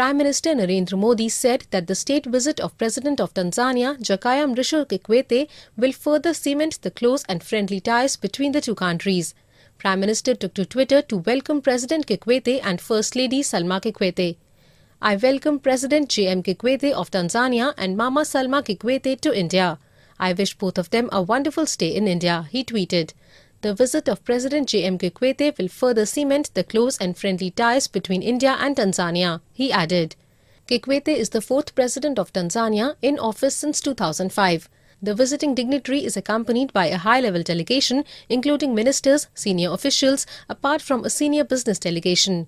Prime Minister Narendra Modi said that the state visit of President of Tanzania, Jakaya Mrisho Kikwete, will further cement the close and friendly ties between the two countries. Prime Minister took to Twitter to welcome President Kikwete and First Lady Salma Kikwete. I welcome President J.M. Kikwete of Tanzania and Mama Salma Kikwete to India. I wish both of them a wonderful stay in India, he tweeted. The visit of President J.M. Kikwete will further cement the close and friendly ties between India and Tanzania, he added. Kikwete is the fourth president of Tanzania in office since 2005. The visiting dignitary is accompanied by a high-level delegation including ministers, senior officials, apart from a senior business delegation.